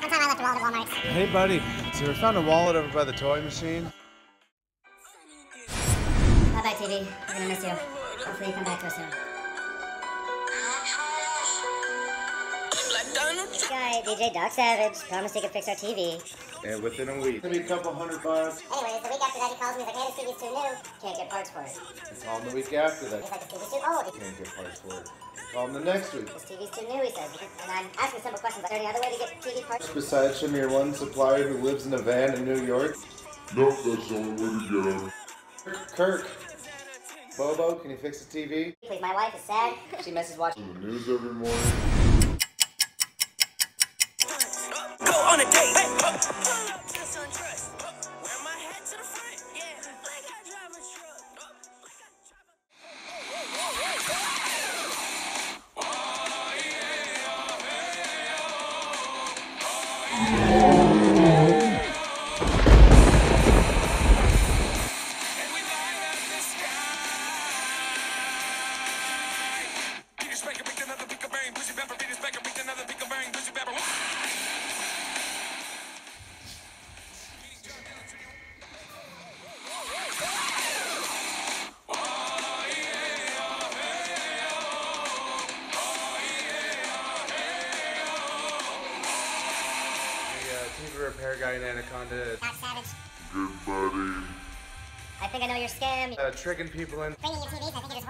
One time I left a wallet at Walmart. Hey, buddy. So we found a wallet over by the toy machine? Bye-bye, TV. We're gonna miss you. Hopefully you come back to us soon. Guy, DJ Doc Savage promised he could fix our TV. And within a week. Maybe a couple hundred bucks. Anyways, the week after that, he calls me. He's like, hey, this TV's too new. Can't get parts for it. Call him the week after that. He's that. like, this TV's too old. Can't get parts for it. Call him the next week. This TV's too new, he says. And I'm asking simple questions like, is there any other way to get TV parts? Besides from your one supplier who lives in a van in New York. Nope, that's the only way to get him. Kirk. Bobo, can you fix the TV? Please, my wife is sad. She misses watching. The news every morning. On a date. Hey, The TV repair guy in Anaconda. Doc Savage. Good buddy. I think I know your scam. Uh, tricking people in. Bringing your TVs, I think you're just